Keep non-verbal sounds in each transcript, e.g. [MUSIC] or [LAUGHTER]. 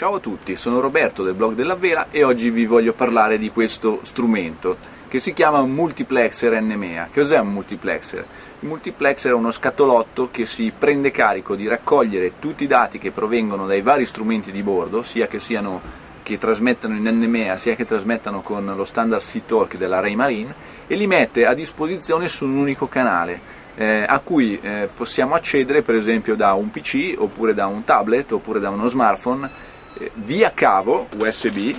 Ciao a tutti, sono Roberto del blog della Vela e oggi vi voglio parlare di questo strumento che si chiama multiplexer NMEA. Cos'è un multiplexer? Il multiplexer è uno scatolotto che si prende carico di raccogliere tutti i dati che provengono dai vari strumenti di bordo, sia che siano che trasmettano in NMEA sia che trasmettano con lo standard C-Talk della Ray Marine e li mette a disposizione su un unico canale eh, a cui eh, possiamo accedere per esempio da un PC oppure da un tablet oppure da uno smartphone via cavo USB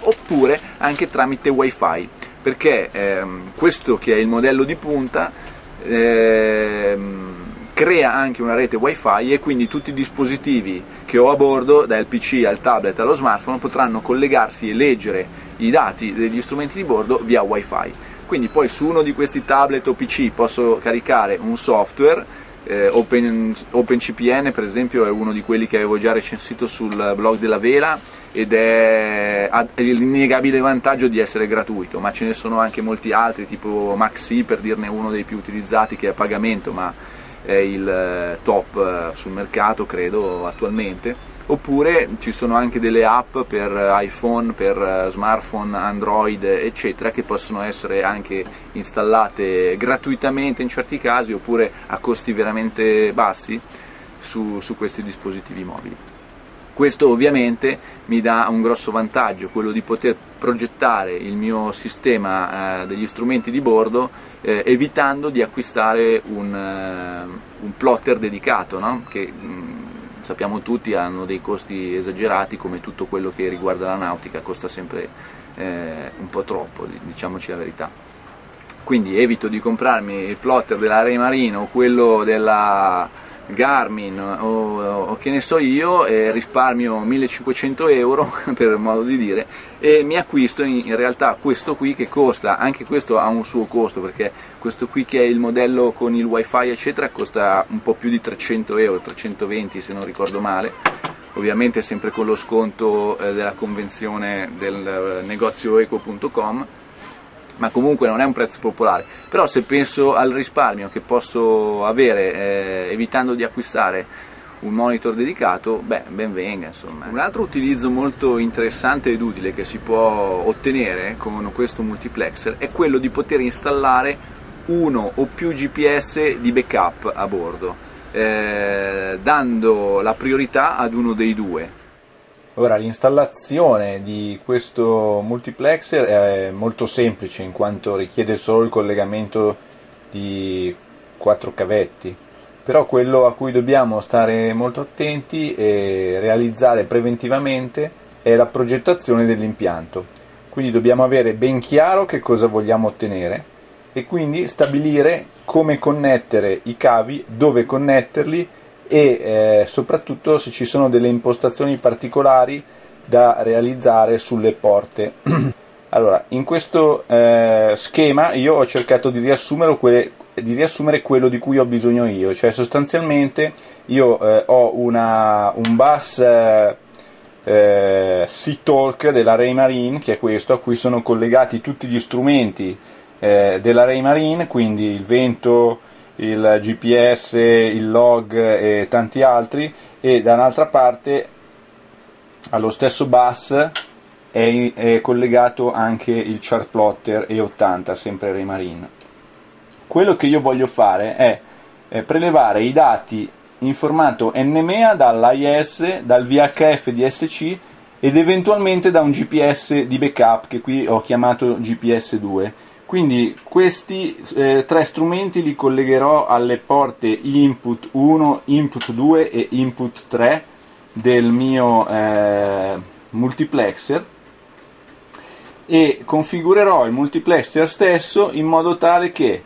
oppure anche tramite wifi perché ehm, questo che è il modello di punta ehm, crea anche una rete wifi e quindi tutti i dispositivi che ho a bordo, dal PC al tablet allo smartphone, potranno collegarsi e leggere i dati degli strumenti di bordo via wifi. Quindi poi su uno di questi tablet o PC posso caricare un software, eh, Open, OpenCPN per esempio è uno di quelli che avevo già recensito sul blog della Vela ed è, l'innegabile vantaggio di essere gratuito, ma ce ne sono anche molti altri tipo Maxi per dirne uno dei più utilizzati che è a pagamento ma è il eh, top eh, sul mercato credo attualmente oppure ci sono anche delle app per iPhone, per eh, smartphone, Android eccetera che possono essere anche installate gratuitamente in certi casi oppure a costi veramente bassi su, su questi dispositivi mobili. Questo ovviamente mi dà un grosso vantaggio, quello di poter progettare il mio sistema eh, degli strumenti di bordo eh, evitando di acquistare un, uh, un plotter dedicato, no? che mh, mm, sappiamo tutti hanno dei costi esagerati come tutto quello che riguarda la nautica, costa sempre eh, un po' troppo, diciamoci la verità. Quindi evito di comprarmi il plotter della Marino o quello della Garmin o, o, che ne so io e risparmio 1500 euro [LAUGHS] per modo di dire e mi acquisto in, in, realtà questo qui che costa anche questo ha un suo costo perché questo qui che è il modello con il wifi eccetera costa un po' più di 300 euro 320 se non ricordo male. Ovviamente sempre con lo sconto eh, della convenzione del eh, negozio eco.com ma comunque non è un prezzo popolare, però se penso al risparmio che posso avere eh, evitando di acquistare un monitor dedicato, beh, ben venga insomma. Un altro utilizzo molto interessante ed utile che si può ottenere con questo multiplexer è quello di poter installare uno o più GPS di backup a bordo, eh, dando la priorità ad uno dei due Ora, l'installazione di questo multiplexer è molto semplice in quanto richiede solo il collegamento di quattro cavetti, però quello a cui dobbiamo stare molto attenti e realizzare preventivamente è la progettazione dell'impianto. Quindi dobbiamo avere ben chiaro che cosa vogliamo ottenere e quindi stabilire come connettere i cavi, dove connetterli e eh, soprattutto se ci sono delle impostazioni particolari da realizzare sulle porte. [CLEARS THROAT] allora, in questo eh, schema io ho cercato di riassumere, quelle, di riassumere, quello di cui ho bisogno io, cioè sostanzialmente io eh, ho una, un bus eh, eh C-Talk della Ray Marine, che è questo, a cui sono collegati tutti gli strumenti eh, della Ray Marine, quindi il vento, il GPS, il log e tanti altri e da un'altra parte allo stesso bus è, è collegato anche il chart plotter E80 sempre Raymarine. Quello che io voglio fare è, è prelevare i dati in formato NMEA dall'IS, dal VHF DSC ed eventualmente da un GPS di backup che qui ho chiamato GPS2 quindi questi eh, tre strumenti li collegherò alle porte input 1, input 2 e input 3 del mio eh, multiplexer e configurerò il multiplexer stesso in modo tale che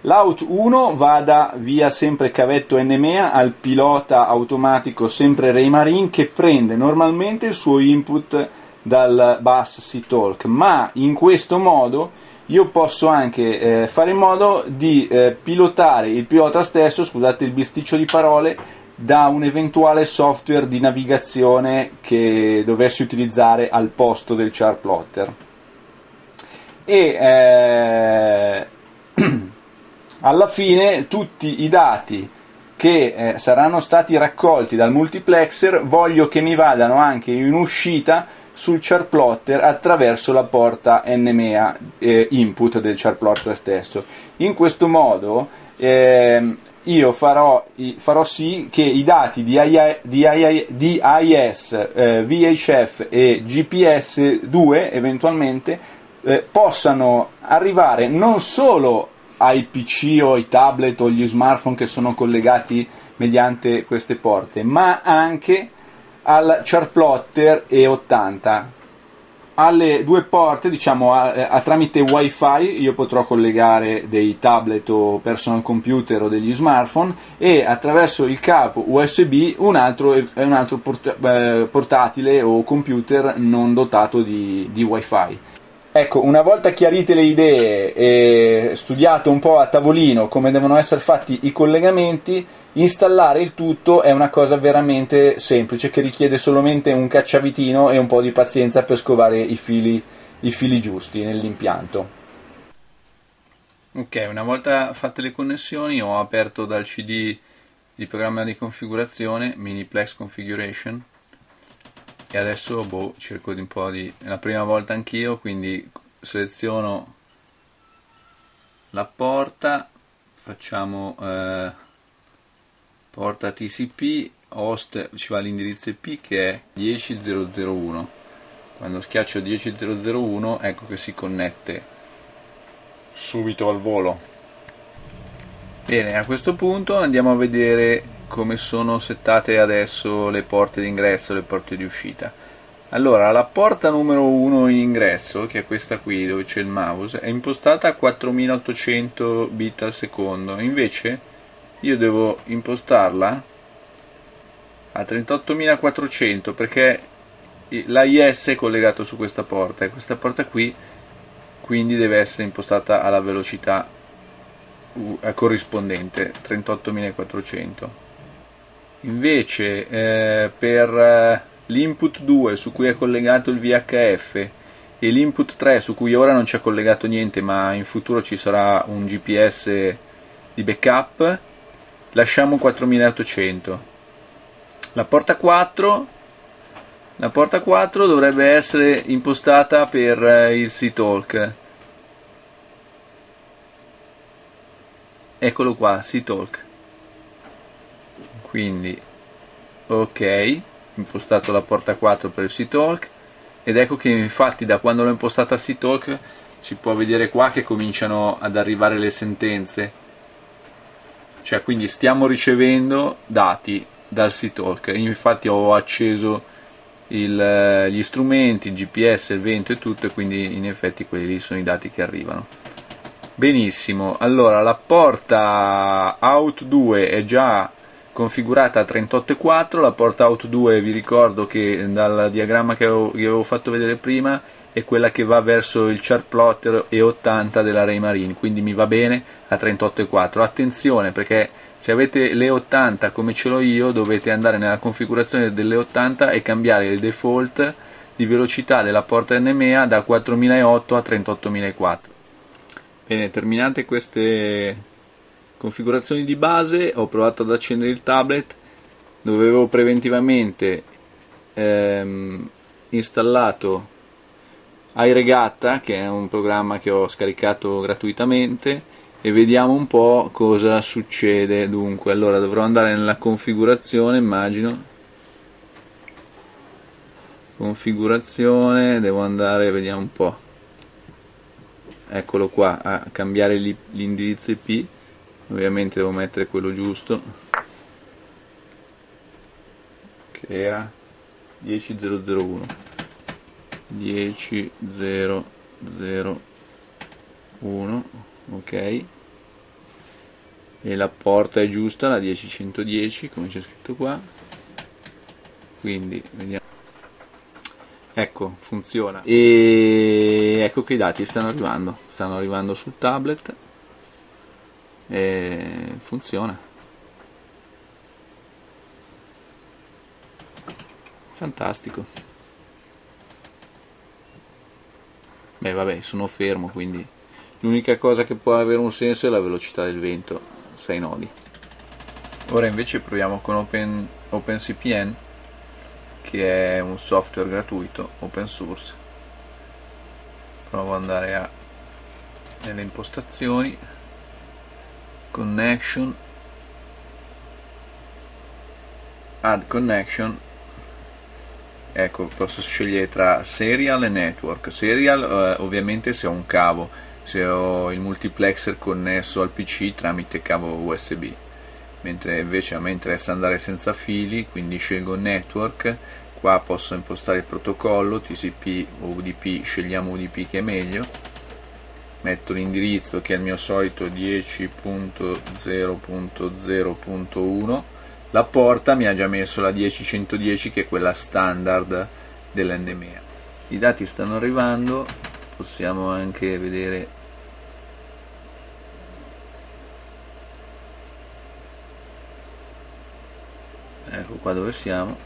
l'out 1 vada via sempre cavetto NMEA al pilota automatico sempre Raymarine che prende normalmente il suo input dal bus C-Talk ma in questo modo io posso anche eh, fare in modo di eh, pilotare il pilota stesso, scusate il bisticcio di parole, da un eventuale software di navigazione che dovessi utilizzare al posto del chart plotter. E eh, [CLEARS THROAT] alla fine tutti i dati che eh, saranno stati raccolti dal multiplexer voglio che mi vadano anche in uscita sul chartplotter attraverso la porta NMEA eh, input del chartplotter stesso. In questo modo eh, io farò, farò, sì che i dati di, AI, di, AI, di AIS, eh, VHF e GPS2 eventualmente eh, possano arrivare non solo ai PC o ai tablet o agli smartphone che sono collegati mediante queste porte, ma anche al chartplotter E80. Alle due porte, diciamo a, a, tramite wifi, io potrò collegare dei tablet o personal computer o degli smartphone e attraverso il cavo USB un altro, un altro port, eh, portatile o computer non dotato di, di wifi. Ecco, una volta chiarite le idee e studiato un po' a tavolino come devono essere fatti i collegamenti, installare il tutto è una cosa veramente semplice che richiede solamente un cacciavitino e un po' di pazienza per scovare i fili, i fili giusti nell'impianto. Ok, una volta fatte le connessioni ho aperto dal CD il programma di configurazione Miniplex Configuration e adesso boh, cerco di un po' di... è la prima volta anch'io, quindi seleziono la porta, facciamo eh, porta TCP, host ci va l'indirizzo IP che è 10001. Quando schiaccio 10001 ecco che si connette subito al volo. Bene, a questo punto andiamo a vedere come sono settate adesso le porte d'ingresso e le porte di uscita. Allora, la porta numero 1 in ingresso, che è questa qui dove c'è il mouse, è impostata a 4800 bit al secondo, invece io devo impostarla a 38400 perché l'AIS è collegato su questa porta e questa porta qui quindi deve essere impostata alla velocità corrispondente 38400 invece eh, per eh, l'input 2 su cui è collegato il VHF e l'input 3 su cui ora non c'è collegato niente ma in futuro ci sarà un GPS di backup lasciamo 4800 la porta 4 la porta 4 dovrebbe essere impostata per eh, il C-Talk eccolo qua, C-Talk quindi ok impostato la porta 4 per il C-Talk ed ecco che infatti da quando l'ho impostata C-Talk si può vedere qua che cominciano ad arrivare le sentenze cioè quindi stiamo ricevendo dati dal C-Talk infatti ho acceso il, gli strumenti, il GPS, il vento e tutto e quindi in effetti quelli sono i dati che arrivano. Benissimo. Allora la porta out 2 è già configurata a 38,4 la porta out 2 vi ricordo che dal diagramma che avevo, vi avevo fatto vedere prima è quella che va verso il chart plotter E80 della Raymarine quindi mi va bene a 38,4 attenzione perché se avete le 80 come ce l'ho io dovete andare nella configurazione delle 80 e cambiare il default di velocità della porta NMEA da 4008 a 38004 bene terminate queste configurazioni di base ho provato ad accendere il tablet dove avevo preventivamente ehm, installato iRegatta che è un programma che ho scaricato gratuitamente e vediamo un po' cosa succede. Dunque allora dovrò andare nella configurazione immagino. Configurazione devo andare vediamo un po' eccolo qua a cambiare l'indirizzo IP ovviamente devo mettere quello giusto che era 10001 10001 ok? E la porta è giusta la 10110 come c'è scritto qua. Quindi vediamo. Ecco funziona. E ecco che i dati stanno arrivando. Stanno arrivando sul tablet e funziona. Fantastico. Beh vabbè sono fermo quindi l'unica cosa che può avere un senso è la velocità del vento 6 nodi. Ora invece proviamo con Open, OpenCPN che è un software gratuito open source. Provo ad andare a, nelle impostazioni connection add connection. Ecco posso scegliere tra serial e network. Serial eh, ovviamente se ho un cavo se ho il multiplexer connesso al pc tramite cavo usb mentre invece a me interessa andare senza fili quindi scelgo network. Qua posso impostare il protocollo TCP o UDP scegliamo UDP che è meglio metto l'indirizzo che è il mio solito 10.0.0.1 la porta mi ha già messo la 10110 che è quella standard dell'NMEA i dati stanno arrivando possiamo anche vedere. Ecco qua dove siamo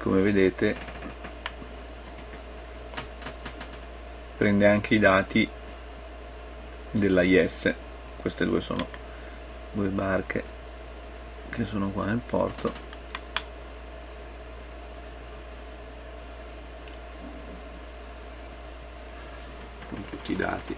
come vedete prende anche i dati della IS queste due sono due barche che sono qua nel porto. Con tutti i dati